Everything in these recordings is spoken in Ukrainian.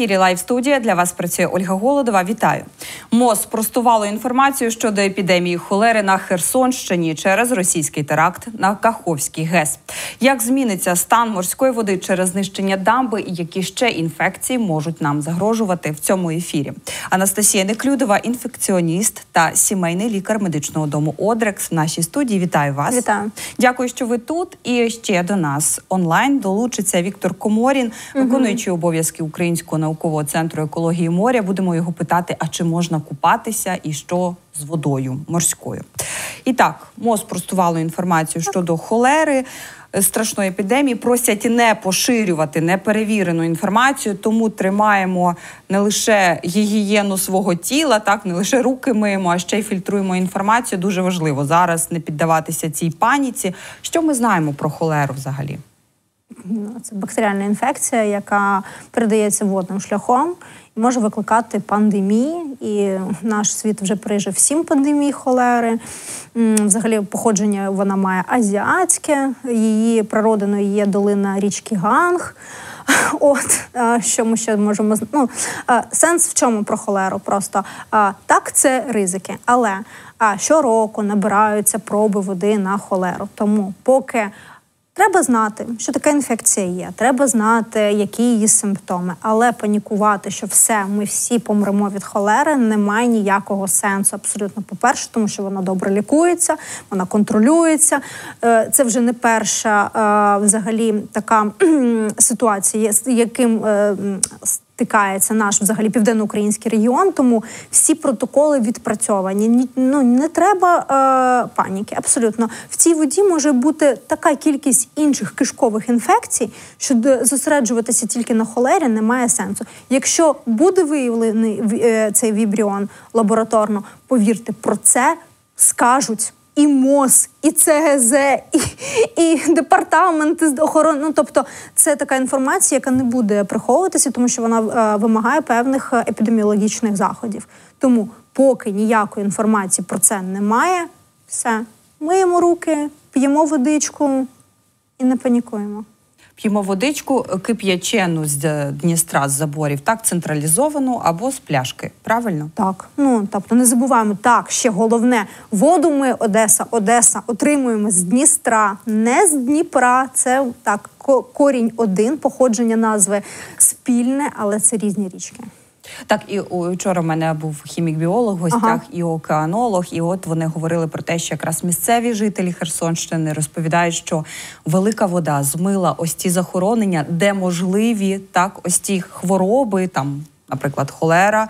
Ефірі Live студія для вас працює Ольга Голодова. Вітаю. МОЗ спростувало інформацію щодо епідемії холери на Херсонщині через російський теракт на Каховській ГЕС. Як зміниться стан морської води через знищення дамби і які ще інфекції можуть нам загрожувати в цьому ефірі? Анастасія Неклюдова, інфекціоніст та сімейний лікар медичного дому Odrex в нашій студії. Вітаю вас. Вітаю. Дякую, що ви тут. І ще до нас онлайн долучиться Віктор Коморін, виконуючий обов'язки українського наукового центру екології моря. Будемо його питати: а чи можна купатися і що з водою морською? І так, МОЗ простувало інформацію щодо холери. Страшної епідемії просять не поширювати неперевірену інформацію, тому тримаємо не лише гігієну свого тіла, так не лише руки миємо, а ще й фільтруємо інформацію. Дуже важливо зараз не піддаватися цій паніці. Що ми знаємо про холеру взагалі? Ну, Це бактеріальна інфекція, яка передається водним шляхом і може викликати пандемії. І наш світ вже пережив сім пандемій холери. Взагалі, походження вона має азіатське, її природиною є долина річки Ганг. От що ми ще можемо ну, сенс в чому про холеру? Просто так, це ризики, але щороку набираються проби води на холеру. Тому поки Треба знати, що така інфекція є. Треба знати, які її симптоми, але панікувати, що все, ми всі помремо від холери, немає ніякого сенсу. Абсолютно, по-перше, тому що вона добре лікується, вона контролюється. Е, Це вже не перша е, взагалі така ситуація, з яким е, стикається наш взагалі південноукраїнський регіон. Тому всі протоколи відпрацьовані. Ні- Ну не треба е, паніки. Абсолютно в цій воді може бути така кількість інших кишкових інфекцій, що зосереджуватися тільки на холері немає сенсу. Якщо буде виявлений е, цей вібріон лабораторно, повірте, про це скажуть. І МОЗ, і ЦГЗ, і, і департамент з охорони. Ну тобто, це така інформація, яка не буде приховуватися, тому що вона е, вимагає певних е, епідеміологічних заходів. Тому, поки ніякої інформації про це немає, все миємо руки, п'ємо водичку і не панікуємо. П'ємо водичку кип'ячену з е, Дністра з заборів, так централізовану або з пляшки. Правильно? Так, ну тобто не забуваємо так. Ще головне воду. Ми Одеса, Одеса отримуємо з Дністра, не з Дніпра. Це так ко- корінь один, походження назви спільне, але це різні річки. Так, і вчора в мене був хімік-біолог в гостях Ага. і океанолог. І от вони говорили про те, що якраз місцеві жителі Херсонщини розповідають, що велика вода змила ось ті захоронення, де можливі так, ось ті хвороби, там, наприклад, холера,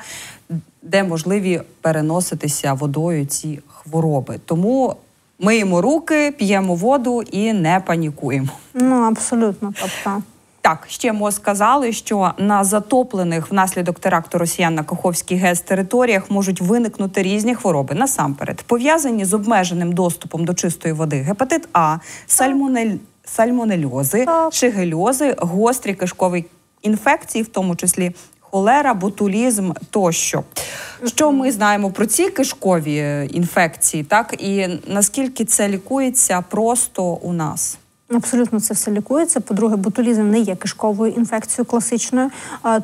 де можливі переноситися водою ці хвороби. Тому миємо руки, п'ємо воду і не панікуємо. Ну абсолютно, тобто. Так, ще МОЗ сказали, що на затоплених внаслідок теракту росіян на Каховській ГЕС територіях можуть виникнути різні хвороби. Насамперед, пов'язані з обмеженим доступом до чистої води, гепатит А, сальмонель... сальмонельози, шигельози, гострі кишкові інфекції, в тому числі холера, ботулізм тощо. Що ми знаємо про ці кишкові інфекції, так і наскільки це лікується просто у нас? Абсолютно це все лікується. По-друге, ботулізм не є кишковою інфекцією класичною.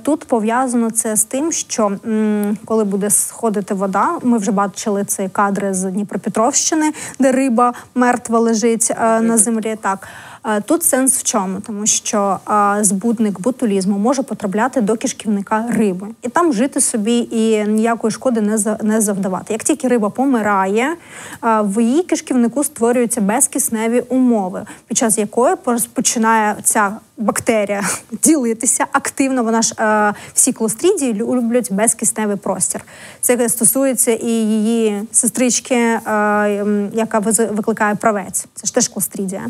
Тут пов'язано це з тим, що м, коли буде сходити вода, ми вже бачили ці кадри з Дніпропетровщини, де риба мертва лежить е, на землі. Так тут сенс в чому, тому що е, збудник ботулізму може потрапляти до кишківника риби і там жити собі і ніякої шкоди не за- не завдавати. Як тільки риба помирає, е, в її кишківнику створюються безкисневі умови, під час якої починає ця бактерія ділитися активно. Вона ж е, всі клострідії люблять безкисневий простір. Це стосується і її сестрички, е, яка викликає правець. Це ж теж клострідія.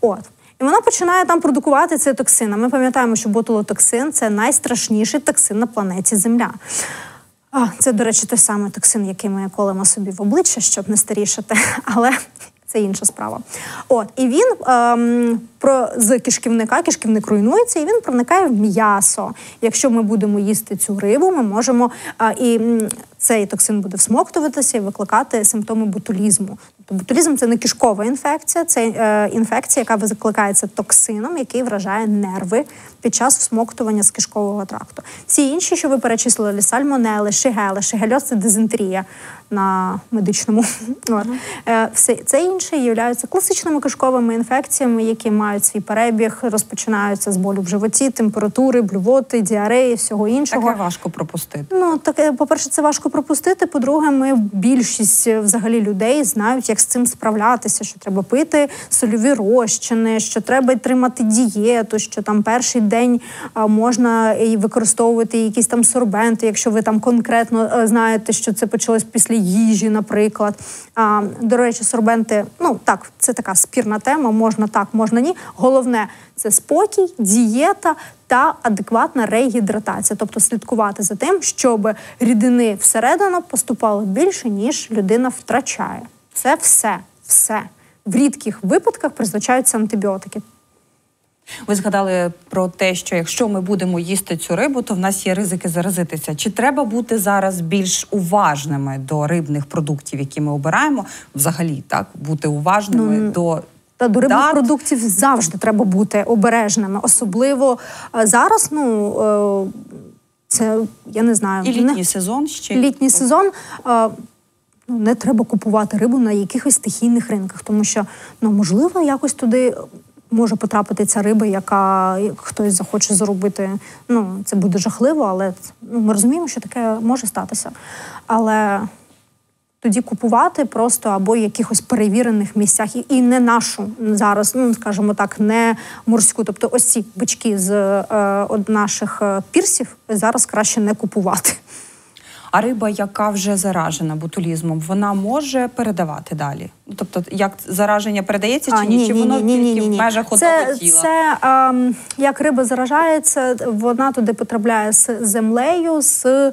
От. І вона починає там продукувати цей токсин. А ми пам'ятаємо, що ботулотоксин це найстрашніший токсин на планеті Земля. Це, до речі, той самий токсин, який ми колемо собі в обличчя, щоб не старішати, але це інша справа. От, і він ем, про, з кишківника, кишківник руйнується, і він проникає в м'ясо. Якщо ми будемо їсти цю рибу, ми можемо. А, і цей токсин буде всмоктуватися і викликати симптоми ботулізму. Тобто ботулізм це не кишкова інфекція, це е, інфекція, яка викликається токсином, який вражає нерви під час всмоктування з кишкового тракту. Всі інші, що ви перечислили, сальмонели, шигели, шигельоз – це дизентерія на медичному. Е, Все це інше є класичними кишковими інфекціями, які мають свій перебіг, розпочинаються з болю в животі, температури, блювоти, діареї, всього іншого. Таке важко пропустити. Ну таке, по-перше, це важко пропустити. По-друге, ми більшість е, взагалі людей знають, як з цим справлятися. Що треба пити сольові розчини, що треба тримати дієту, що там перший день можна і використовувати якісь там сорбенти, якщо ви там конкретно знаєте, що це почалось після їжі, наприклад. А, До речі, сорбенти, ну так, це така спірна тема. Можна так, можна ні. Головне це спокій, дієта та адекватна регідратація, тобто слідкувати за тим, щоб рідини всередину поступало більше, ніж людина втрачає. Це все, все. В рідких випадках призначаються антибіотики. Ви згадали про те, що якщо ми будемо їсти цю рибу, то в нас є ризики заразитися. Чи треба бути зараз більш уважними до рибних продуктів, які ми обираємо? Взагалі, так бути уважними Ну, до Та до рибних дат? продуктів завжди треба бути обережними. Особливо е, зараз, ну е, це я не знаю, і не- літній сезон ще літній сезон. е, Ну, не треба купувати рибу на якихось стихійних ринках, тому що ну можливо якось туди може потрапити ця риба, яка хтось захоче заробити. Ну це буде жахливо, але ну, ми розуміємо, що таке може статися. Але тоді купувати просто або в якихось перевірених місцях, і, і не нашу зараз, ну скажімо так, не морську. Тобто, ось ці бички з е, наших е, пірсів зараз краще не купувати. А риба, яка вже заражена ботулізмом, вона може передавати далі. Тобто, як зараження передається чи ні? чи воно тільки в межах це, тіла? Це ем, як риба заражається, вона туди потрапляє з землею, з е,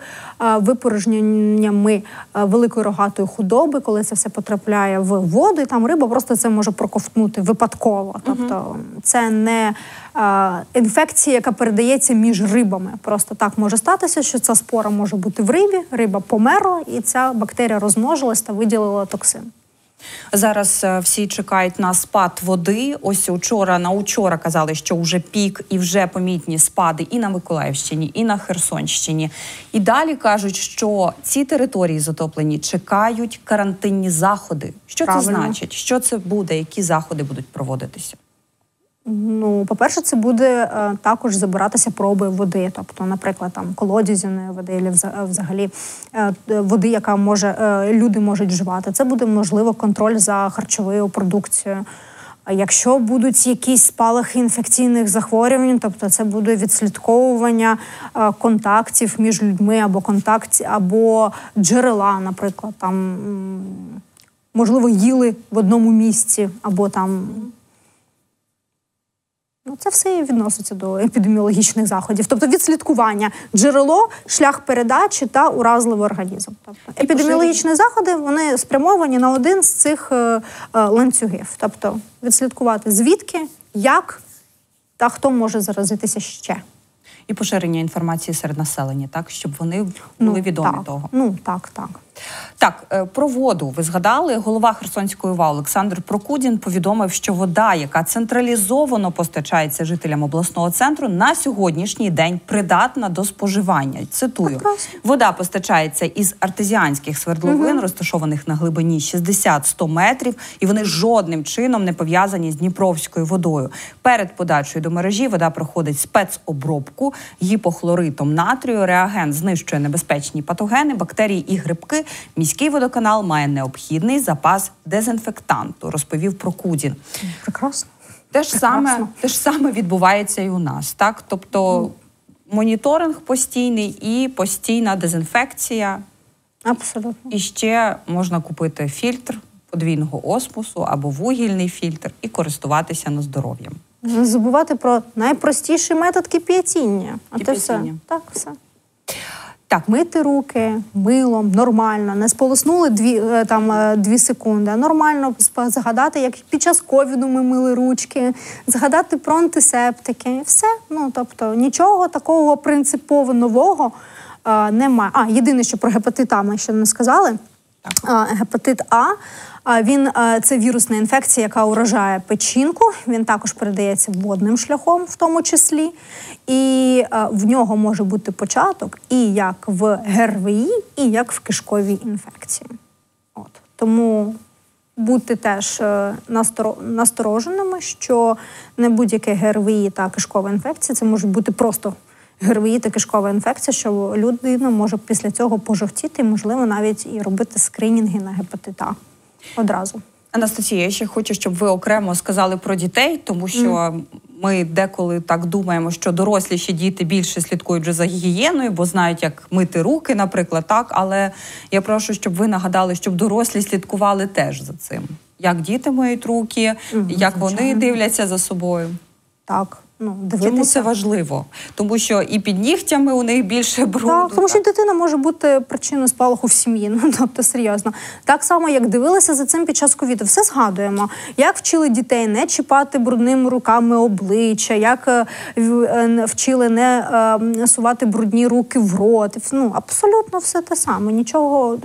випорожненнями е, великої рогатої худоби, коли це все потрапляє в воду, і там риба просто це може проковтнути випадково. Тобто це не е, інфекція, яка передається між рибами. Просто так може статися, що ця спора може бути в рибі, риба померла, і ця бактерія розмножилась та виділила токсин. Зараз е, всі чекають на спад води. Ось учора на учора казали, що вже пік і вже помітні спади і на Миколаївщині, і на Херсонщині. І далі кажуть, що ці території затоплені чекають карантинні заходи. Що Правильно. це значить? Що це буде? Які заходи будуть проводитися? Ну, по-перше, це буде е, також забиратися проби води, тобто, наприклад, там колодязяної води, або взагалі е, води, яка може е, люди можуть вживати. Це буде можливо контроль за харчовою продукцією. Якщо будуть якісь спалахи інфекційних захворювань, тобто це буде відслідковування е, контактів між людьми або контакт, або джерела, наприклад, там можливо їли в одному місці, або там Ну, це все відноситься до епідеміологічних заходів, тобто відслідкування джерело, шлях передачі та уразливий організм. Тобто епідеміологічні заходи вони спрямовані на один з цих е, е, ланцюгів, тобто відслідкувати звідки, як та хто може заразитися ще. І поширення інформації серед населення, так щоб вони були відомі так. того. Ну так, так. Так, е, про воду ви згадали. Голова Херсонської ОВА Олександр Прокудін повідомив, що вода, яка централізовано постачається жителям обласного центру, на сьогоднішній день придатна до споживання. Цитую: вода постачається із артезіанських свердловин, розташованих на глибині 60-100 метрів, і вони жодним чином не пов'язані з Дніпровською водою. Перед подачею до мережі вода проходить спецобробку гіпохлоритом натрію. Реагент знищує небезпечні патогени, бактерії і грибки. Міський водоканал має необхідний запас дезінфектанту, розповів Прокудін. Прекрасно. Те ж саме, те ж саме відбувається і у нас, так? Тобто моніторинг постійний і постійна дезінфекція. Абсолютно. І ще можна купити фільтр подвійного осмосу або вугільний фільтр і користуватися на здоров'ям. Не забувати про найпростіший метод кип'ятіння. А все. Так, все. Так, Мити руки милом нормально, не сполоснули дві е, там е, дві секунди. а Нормально згадати, як під час ковіду ми мили ручки, згадати про антисептики. Все. Ну тобто нічого такого принципово нового е, немає. А, єдине, що про гепатит А ми ще не сказали. А, Гепатит А а, він це вірусна інфекція, яка уражає печінку. Він також передається водним шляхом, в тому числі, і в нього може бути початок і як в ГРВІ, і як в кишковій інфекції. От тому бути теж е, настороженими, що не будь-яке ГРВІ та кишкова інфекція, це може бути просто ГРВІ та кишкова інфекція, що людина може після цього пожовтіти, і, можливо, навіть і робити скринінги на гепатит А одразу. Анастасія, я ще хочу, щоб ви окремо сказали про дітей, тому що ми деколи так думаємо, що доросліші діти більше слідкують вже за гігієною, бо знають, як мити руки, наприклад, так. Але я прошу, щоб ви нагадали, щоб дорослі слідкували теж за цим. Як діти миють руки, Мгм, як вони дивляться за собою. Так, ну Чому дивитися. це важливо? Тому що і під нігтями у них більше бруду. Так, тому що дитина може бути причиною спалаху в сім'ї. Ну тобто серйозно. Так само, як дивилися за цим під час ковіду, все згадуємо. Як вчили дітей не чіпати брудними руками обличчя, як е, е, вчили не е, сувати брудні руки в рот. Ну абсолютно все те саме. Нічого.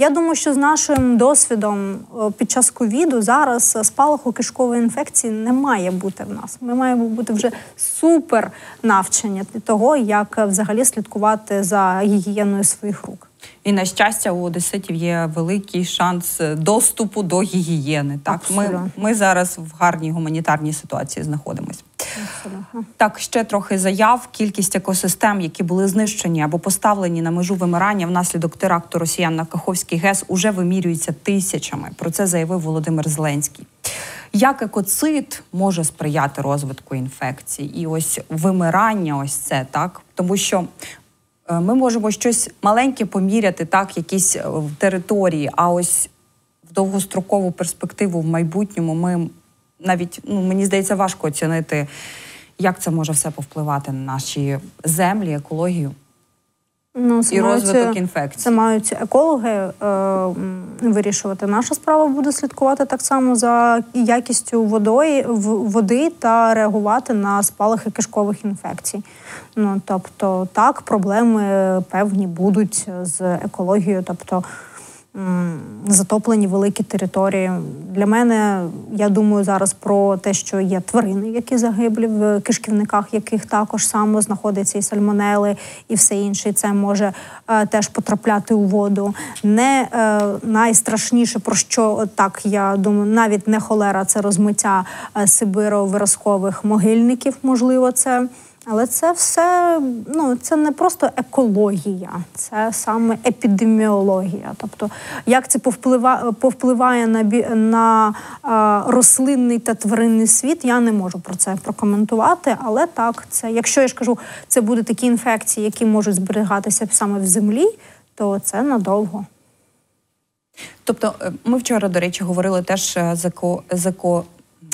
Я думаю, що з нашим досвідом е, під час ковіду зараз е, спалаху кишкової інфекції не має бути в нас. Ми маємо бути вже супер навчені того, як е, взагалі слідкувати за гігієною своїх рук. І на щастя, у одеситів є великий шанс е, доступу до гігієни. Так, ми, ми зараз в гарній гуманітарній ситуації знаходимося. Абсолютно. Так, ще трохи заяв. Кількість екосистем, які були знищені або поставлені на межу вимирання внаслідок теракту росіян на Каховський ГЕС, уже вимірюється тисячами. Про це заявив Володимир Зеленський. Як екоцид може сприяти розвитку інфекцій? І ось вимирання, ось це так, тому що. Е, Ми можемо щось маленьке поміряти, так, якісь е, в території, а ось в довгострокову перспективу в майбутньому ми навіть ну мені здається важко оцінити, як це може все повпливати на наші землі, екологію Ну, це і мають, розвиток інфекцій. Це мають екологи е, вирішувати. Наша справа буде слідкувати так само за якістю водої, в- води та реагувати на спалахи кишкових інфекцій. Ну тобто, так, проблеми певні будуть з екологією, тобто. Затоплені великі території. Для мене я думаю зараз про те, що є тварини, які загиблі в кишківниках, яких також само знаходяться і сальмонели, і все інше. Це може е, теж потрапляти у воду. Не е, найстрашніше, про що так я думаю, навіть не холера, це розмиття е, сибиро-виразкових могильників. Можливо, це. Але це все ну це не просто екологія, це саме епідеміологія. Тобто, як це повплива, повпливає на на а, рослинний та тваринний світ, я не можу про це прокоментувати. Але так, це якщо я ж кажу, це будуть такі інфекції, які можуть зберігатися саме в землі, то це надовго. Тобто, е, ми вчора, до речі, говорили теж е, з, еко, з, еко,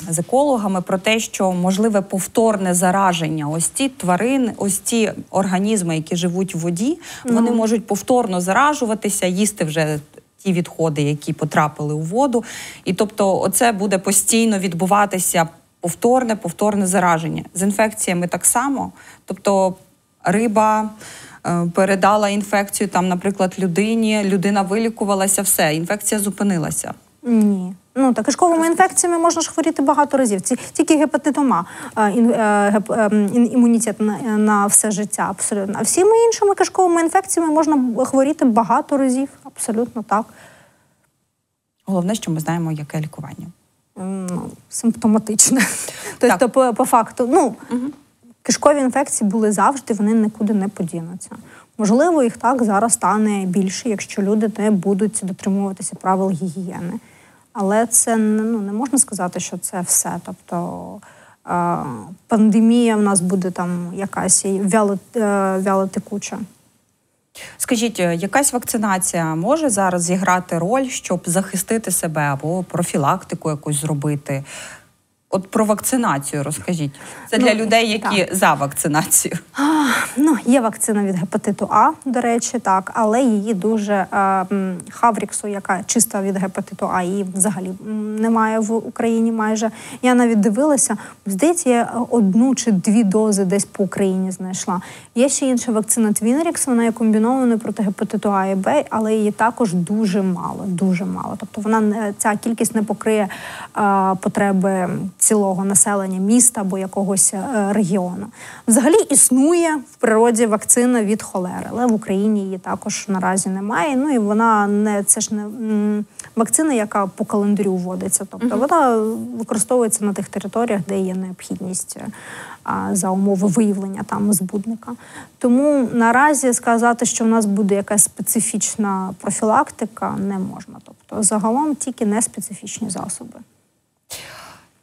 з екологами про те, що можливе повторне зараження. Ось ті тварини, ось ті організми, які живуть в воді, вони можуть повторно заражуватися, їсти вже. Ті відходи, які потрапили у воду, і тобто, оце буде постійно відбуватися повторне, повторне зараження з інфекціями так само. Тобто, риба е, передала інфекцію там, наприклад, людині, людина вилікувалася, все, інфекція зупинилася. Ні. Ну так кишковими інфекціями можна ж хворіти багато разів. Ці тільки гепатитом А е, е, е, імунітет на, на все життя, абсолютно. А всіми іншими кишковими інфекціями можна хворіти багато разів. Абсолютно так. Головне, що ми знаємо, яке лікування. Ну, симптоматичне. Тобто, по, по факту, ну кишкові інфекції були завжди, вони нікуди не подінуться. Можливо, їх так зараз стане більше, якщо люди не будуть дотримуватися правил гігієни. Але це ну, не можна сказати, що це все. Тобто е, пандемія в нас буде там якась е, вялотекуча. Скажіть, е, якась вакцинація може зараз зіграти роль, щоб захистити себе або профілактику якусь зробити? От про вакцинацію розкажіть. Це Ну, для людей, які так. за вакцинацію. Ну, є вакцина від гепатиту А, до речі, так, але її дуже е, Хавріксу, яка чиста від гепатиту А, її взагалі немає в Україні майже. Я навіть дивилася, здається, я одну чи дві дози десь по Україні знайшла. Є ще інша вакцина Твінерікс, вона є комбінованою проти гепатиту А і Б, але її також дуже мало, дуже мало. Тобто вона ця кількість не покриє е, потреби цілого населення міста або якогось е, регіону. Взагалі існує в природі вакцина від холери, але в Україні її також наразі немає. Ну і вона не це ж не вакцина, яка по календарю вводиться. Тобто вона використовується на тих територіях, де є необхідність е, а, за умови виявлення там збудника. Тому наразі сказати, що в нас буде якась специфічна профілактика, не можна. Тобто загалом тільки неспецифічні засоби.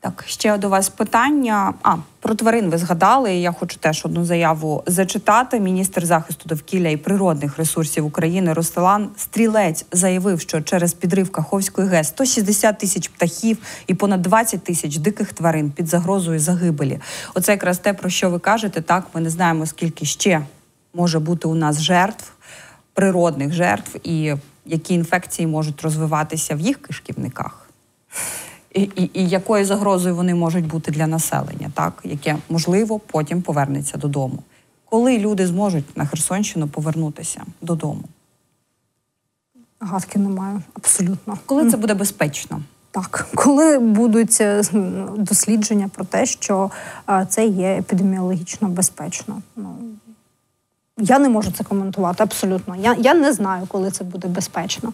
Так, ще до вас питання. А про тварин ви згадали. Я хочу теж одну заяву зачитати. Міністр захисту довкілля і природних ресурсів України Ростелан Стрілець заявив, що через підрив Каховської ГЕС 160 тисяч птахів і понад 20 тисяч диких тварин під загрозою загибелі. Оце якраз те, про що ви кажете. Так, ми не знаємо, скільки ще може бути у нас жертв, природних жертв, і які інфекції можуть розвиватися в їх кишківниках і, і, і якою загрозою вони можуть бути для населення, так яке можливо потім повернеться додому. Коли люди зможуть на Херсонщину повернутися додому? Гадки немає абсолютно. Коли це буде безпечно? Так, коли будуть е, дослідження про те, що е, це є епідеміологічно безпечно. Ну я не можу це коментувати абсолютно. Я, я не знаю, коли це буде безпечно.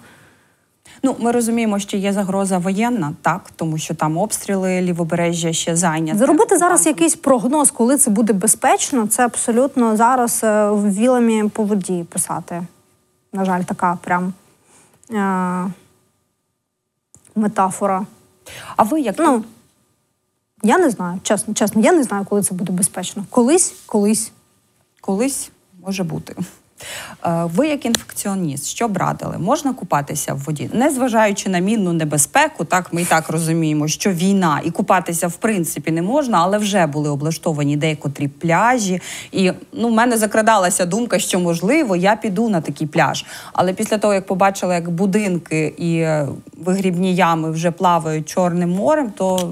Ну, ми розуміємо, що є загроза воєнна, так тому що там обстріли лівобережжя ще зайняті. Зробити зараз якийсь прогноз, коли це буде безпечно, це абсолютно зараз е, вілами по воді писати. На жаль, така прям е- метафора. А ви як Ну, я не знаю, чесно, чесно, я не знаю, коли це буде безпечно. Колись, колись. колись може бути. Е, Ви, як інфекціоніст, що б радили? Можна купатися в воді, незважаючи на мінну небезпеку, так ми і так розуміємо, що війна і купатися в принципі не можна, але вже були облаштовані декотрі пляжі. І ну, в мене закрадалася думка, що можливо я піду на такий пляж. Але після того, як побачила, як будинки і е, вигрібні ями вже плавають Чорним морем, то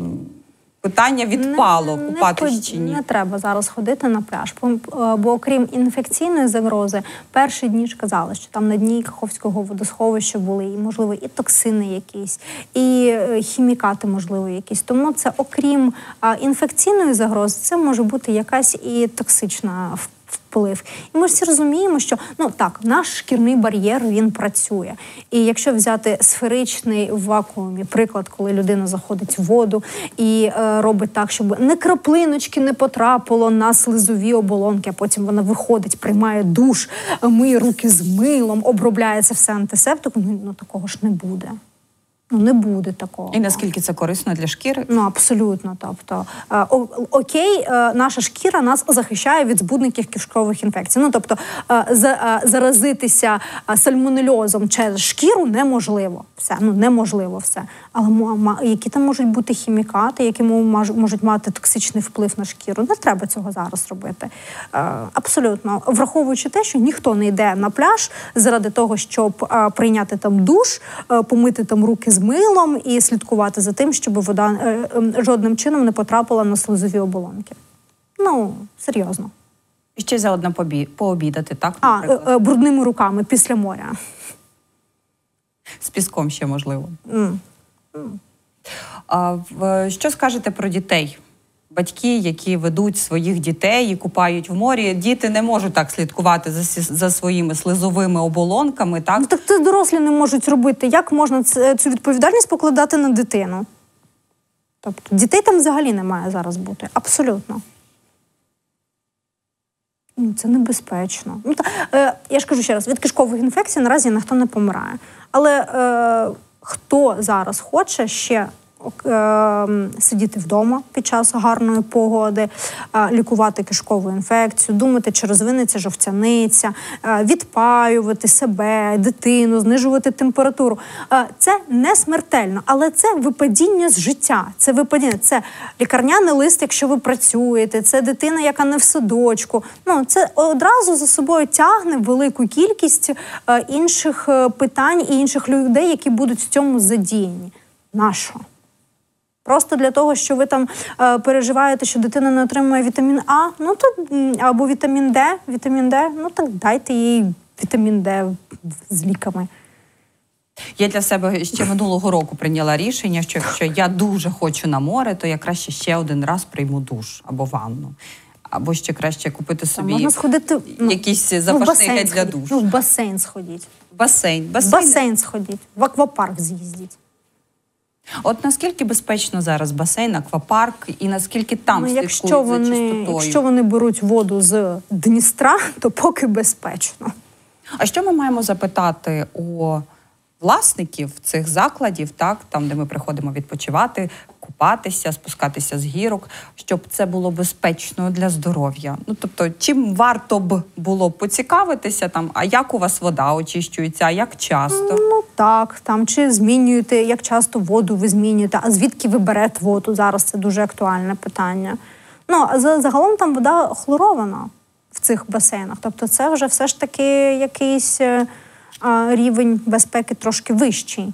питання відпало Не- не купатись ход- чи ні. Не треба зараз ходити на пляж, бо, е, бо окрім інфекційної загрози, перші дні ж казали, що там на дні Каховського водосховища були і, можливо, і токсини якісь, і е, хімікати, можливо, якісь. Тому це, окрім інфекційної загрози, це може бути якась і токсична в- вплив. І ми ж всі розуміємо, що ну так, наш шкірний бар'єр він працює. І якщо взяти сферичний в вакуумі, приклад, коли людина заходить в воду і е, робить так, щоб не краплиночки не потрапило на слизові оболонки, а потім вона виходить, приймає душ, миє руки з милом, обробляє це все антисептиком. Ну, ну такого ж не буде. Ну не буде такого. І наскільки це корисно для шкіри? Ну абсолютно. Тобто, е, окей, е, наша шкіра нас захищає від збудників кишкових інфекцій. Ну тобто, е, за- заразитися сальмонельозом через шкіру неможливо. Все ну неможливо все. Але які там можуть бути хімікати, які мо- можуть мати токсичний вплив на шкіру? Не треба цього зараз робити. Абсолютно, враховуючи те, що ніхто не йде на пляж заради того, щоб прийняти там душ, помити там руки з милом і слідкувати за тим, щоб вода е, е, жодним чином не потрапила на слизові оболонки. Ну, серйозно. І ще заодно пообідати, так? А, наприклад? е, е, брудними руками після моря. З піском ще можливо. М. А, що скажете про дітей? Батьки, які ведуть своїх дітей і купають в морі, діти не можуть так слідкувати за, за своїми слизовими оболонками. Так Ну так це дорослі не можуть робити. Як можна цю відповідальність покладати на дитину? Тобто дітей там взагалі не має зараз бути. Абсолютно. Ну, це небезпечно. Ну, та, е, я ж кажу ще раз: від кишкових інфекцій наразі ніхто не помирає. Але е, хто зараз хоче ще е, сидіти вдома під час гарної погоди, е, лікувати кишкову інфекцію, думати, чи розвинеться жовтяниця, е, відпаювати себе, дитину, знижувати температуру. Е, Це не смертельно, але це випадіння з життя. Це випадіння, це лікарняний лист, якщо ви працюєте, це дитина, яка не в садочку. Ну це одразу за собою тягне велику кількість е, інших е, питань і інших людей, які будуть в цьому задіяні. Нащо? Просто для того, що ви там е, переживаєте, що дитина не отримує вітамін А, ну то або вітамін Д, вітамін Д, ну так дайте їй вітамін Д з ліками. Я для себе ще минулого року прийняла рішення, що якщо я дуже хочу на море, то я краще ще один раз прийму душ або ванну. Або ще краще купити собі можна сходити ну, якийсь ну, в запашний гель для душу. Ну, в басейн сходіть. басейн. В басейн. басейн сходіть, в аквапарк з'їздіть. От наскільки безпечно зараз басейн, аквапарк, і наскільки там ну, якщо вони, за чистотою? якщо вони беруть воду з Дністра, то поки безпечно. А що ми маємо запитати у власників цих закладів, так там, де ми приходимо відпочивати, купатися, спускатися з гірок, щоб це було безпечно для здоров'я? Ну тобто, чим варто б було поцікавитися там, а як у вас вода очищується, а як часто? Ну так, там чи змінюєте, як часто воду ви змінюєте, а звідки ви берете воду? Зараз це дуже актуальне питання. Ну, загалом там вода хлорована в цих басейнах. Тобто, це вже все ж таки якийсь е, рівень безпеки трошки вищий.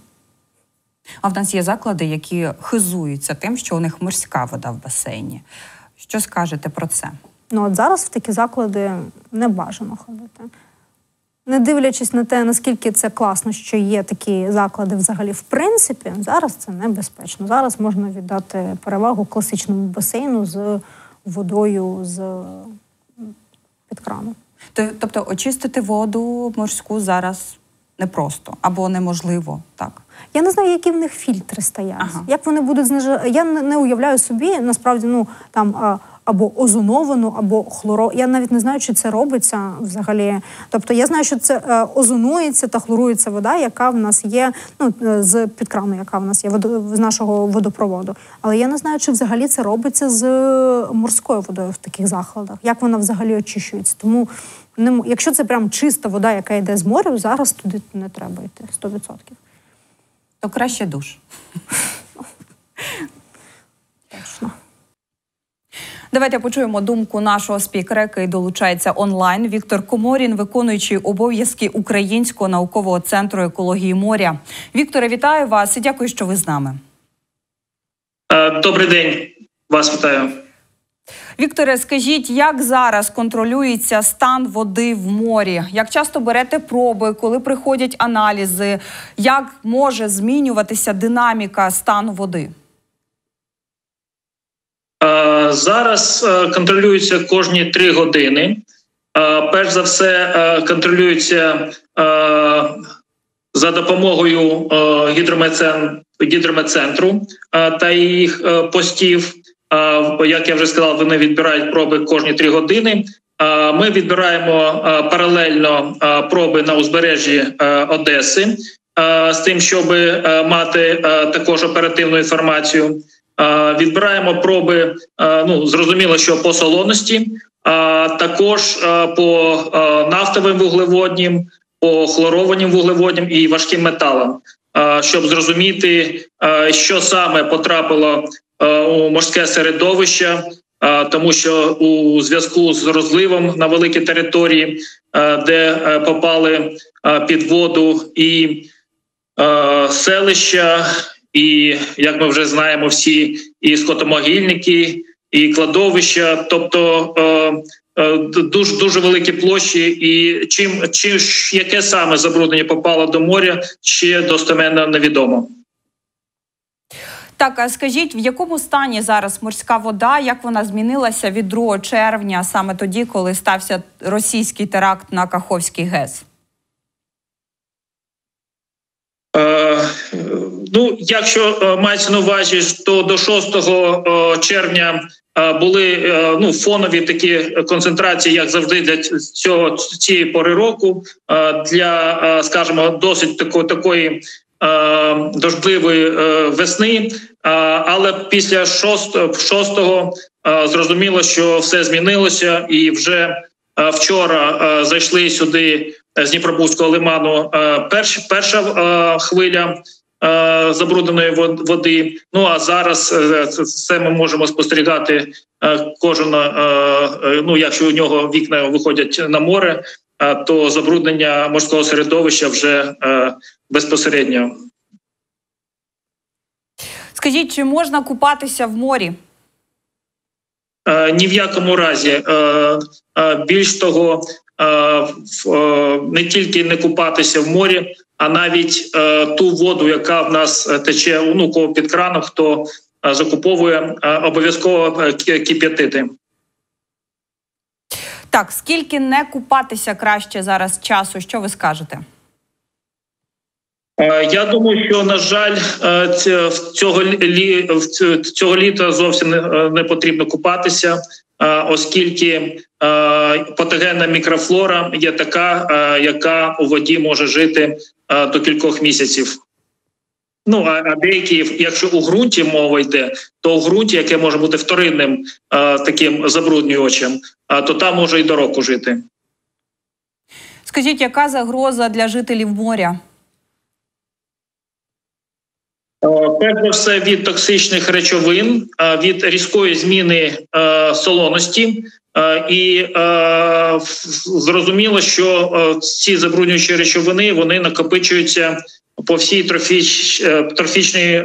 А в нас є заклади, які хизуються тим, що у них морська вода в басейні. Що скажете про це? Ну от зараз в такі заклади не бажано ходити. Не дивлячись на те, наскільки це класно, що є такі заклади взагалі в принципі, зараз це небезпечно. Зараз можна віддати перевагу класичному басейну з водою з під крану. Тобто очистити воду морську зараз непросто або неможливо, так. Я не знаю, які в них фільтри стоять. Ага. Як вони будуть знижати. Я не, уявляю собі, насправді, ну там або озоновану, або хлоро. Я навіть не знаю, чи це робиться взагалі. Тобто я знаю, що це е, озонується та хлорується вода, яка в нас є, ну е, з під крану, яка в нас є з нашого водопроводу. Але я не знаю, чи взагалі це робиться з морською водою в таких закладах. Як вона взагалі очищується? Тому не якщо це прям чиста вода, яка йде з моря, зараз туди не треба йти 100%. То краще душ. Точно. Давайте почуємо думку нашого спікера, який долучається онлайн. Віктор Коморін, виконуючий обов'язки Українського наукового центру екології моря. Вікторе, вітаю вас і дякую, що ви з нами. Е, Добрий день, вас вітаю. Вікторе, скажіть, як зараз контролюється стан води в морі? Як часто берете проби, коли приходять аналізи? Як може змінюватися динаміка стану води? Е, Зараз е, контролюється кожні три години. Е, Перш за все, контролюється за допомогою гідрометцентру та їх постів. Як я вже сказав, вони відбирають проби кожні три години. Ми відбираємо паралельно проби на узбережжі Одеси з тим, щоб мати також оперативну інформацію. Відбираємо проби, ну зрозуміло, що по солоності, а також по нафтовим вуглеводнім, по хлорованим вуглеводням і важким металам, щоб зрозуміти, що саме потрапило морське середовище, е, тому що у зв'язку з розливом на великій території, е, де е, попали е, під воду і е, селища, і як ми вже знаємо, всі і скотомогильники, і кладовища, тобто е, е, дуже дуже великі площі, і чим чим яке саме забруднення попало до моря, ще достеменно невідомо. Так, а скажіть, в якому стані зараз морська вода? Як вона змінилася від 2 червня, саме тоді, коли стався російський теракт на Каховський ГЕС? Е, ну, якщо е, мається на увазі, то до 6 е, червня були ну фонові такі концентрації, як завжди, для цього цієї пори року, для, скажімо, досить такої такої. Е, Дождливої е, весни. Але після шостого зрозуміло, що все змінилося, і вже вчора зайшли сюди з Дніпробузького лиману перша перша хвиля забрудненої води. Ну а зараз це ми можемо спостерігати кожен, ну якщо у нього вікна виходять на море, то забруднення морського середовища вже безпосередньо. Скажіть, чи можна купатися в морі? Ні в якому разі. Більш того, не тільки не купатися в морі, а навіть ту воду, яка в нас тече ну, під краном, хто закуповує, обов'язково кип'ятити. Так, скільки не купатися краще зараз часу? Що ви скажете? Я думаю, що на жаль, цього лі цього літа зовсім не потрібно купатися, оскільки патогенна мікрофлора є така, яка у воді може жити до кількох місяців. Ну а деякі, якщо у ґрунті мова йде, то у ґрунті, яке може бути вторинним таким забруднювачем, то там може і до року жити. Скажіть, яка загроза для жителів моря? Перш за все від токсичних речовин, від різкої зміни солоності, і зрозуміло, що ці забруднюючі речовини вони накопичуються по всій трофіч, трофічній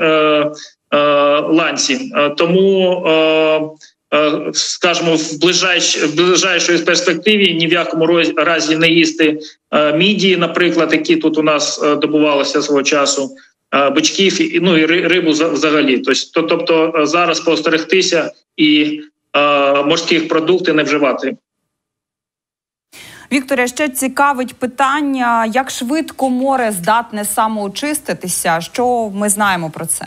ланці. Тому скажімо, в ближайш, ближайшої перспективі ні в якому разі не їсти мідії, наприклад, які тут у нас добувалися свого часу бичків ну і рибу взагалі. Тобто, зараз постерегтися і е, морських продуктів не вживати. Вікторе, ще цікавить питання, як швидко море здатне самоочиститися. Що ми знаємо про це?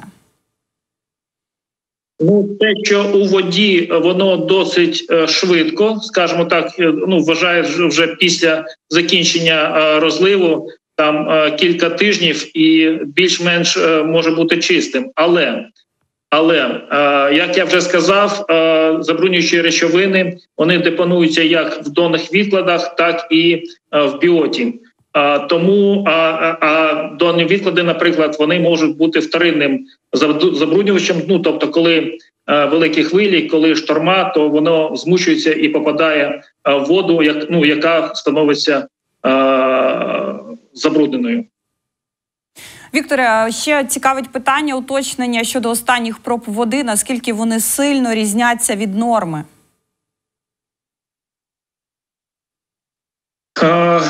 Ну, те, що у воді воно досить швидко, скажімо так, ну вважаю, вже після закінчення розливу там е, кілька тижнів і більш-менш е, може бути чистим. Але але е, як я вже сказав, забруднюючі речовини вони депонуються як в донних відкладах, так і в біоті. Тому а, а донні відклади, наприклад, вони можуть бути вторинним забруднювачем. Ну тобто, коли великі хвилі, коли шторма, то воно змушується і попадає в воду, як ну яка становиться забрудненою. Вікторе, ще цікавить питання уточнення щодо останніх проб води. Наскільки вони сильно різняться від норми? Е,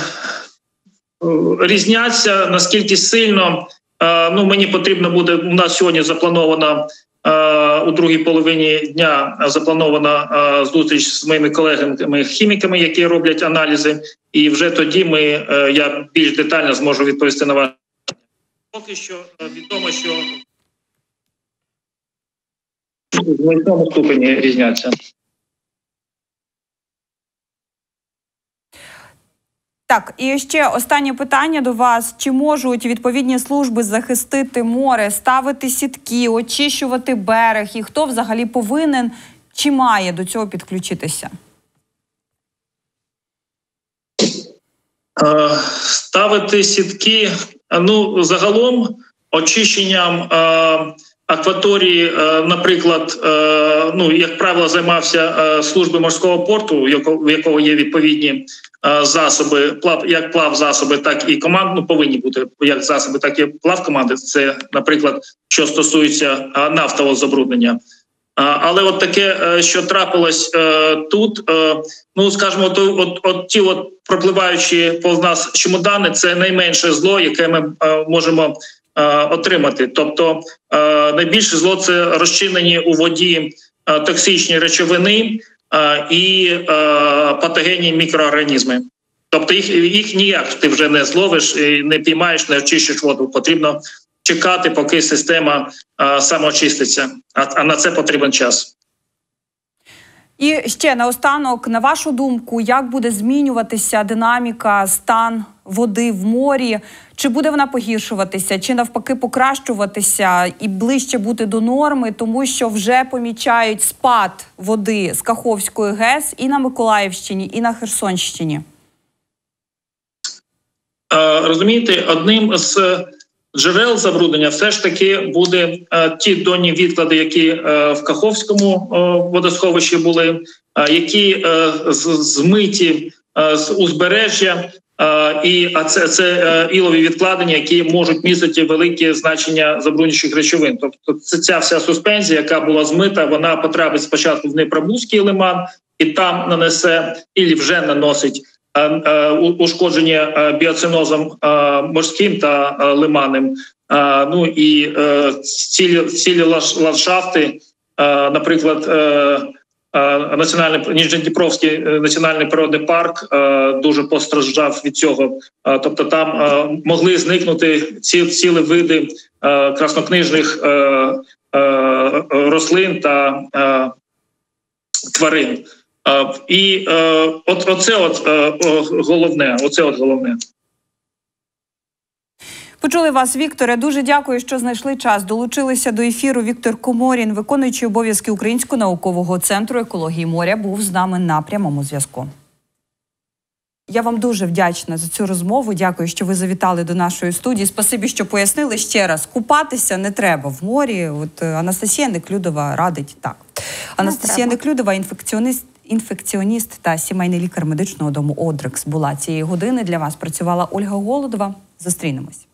різняться наскільки сильно. Е, ну мені потрібно буде. У нас сьогодні запланована е, у другій половині дня запланована е, зустріч з моїми колегами хіміками, які роблять аналізи, і вже тоді ми е, я більш детально зможу відповісти на ваше. Поки що е, відомо, що в якому ступені різняться. Так, і ще останнє питання до вас: чи можуть відповідні служби захистити море, ставити сітки, очищувати берег? І хто взагалі повинен чи має до цього підключитися? Е, ставити сітки. Ну загалом очищенням акваторії, наприклад, ну як правило, займався служби морського порту, в якого є відповідні засоби, плав як плав засоби, так і команд ну, повинні бути як засоби, так і плав команди. Це, наприклад, що стосується нафтового забруднення. Але от таке, е, що трапилось е, тут, е, ну скажімо, то от, от ті, от пропливаючі по нас чемодани, це найменше зло, яке ми можемо отримати. Тобто найбільше зло це розчинені у воді токсичні речовини і патогенні мікроорганізми. Тобто їх їх ніяк ти вже не зловиш, не піймаєш, не очищиш воду. Потрібно чекати, поки система самоочиститься. А, а на це потрібен час. І ще наостанок, на вашу думку, як буде змінюватися динаміка, стан води в морі? Чи буде вона погіршуватися, чи навпаки покращуватися і ближче бути до норми, тому що вже помічають спад води з Каховської ГЕС і на Миколаївщині, і на Херсонщині? Е, Розумієте, одним з джерел забруднення все ж таки буде е, ті донні відклади, які е, в Каховському е, водосховищі були, які змиті з узбережжя. І а це, це ілові відкладення, які можуть містити велике значення забруднюючих речовин. Тобто, це ця вся суспензія, яка була змита, вона потрапить спочатку в Дніпробузький лиман і там нанесе і вже наносить ушкодження е, біоцинозом е, морським та е, лиманним. Е, Ну і е, цілі, цілі ландшафти, е, наприклад, е, е, національний Ніжньодніпровський е, національний природний парк е, дуже постраждав від цього. Е, Тобто, там е, могли зникнути ці цілі види е, краснокнижних е, е, рослин та е, тварин. І е, от оце от е, головне. Оце от головне. Почули вас, Вікторе. Дуже дякую, що знайшли час. Долучилися до ефіру. Віктор Коморін, виконуючий обов'язки Українського наукового центру екології моря, був з нами на прямому зв'язку. Я вам дуже вдячна за цю розмову. Дякую, що ви завітали до нашої студії. Спасибі, що пояснили ще раз. Купатися не треба в морі. От е, Анастасія Неклюдова радить так. Анастасія треба. Неклюдова, інфекціоніст, інфекціоніст та сімейний лікар медичного дому Одрекс була цієї години. Для вас працювала Ольга Голодова. Зустрінемось.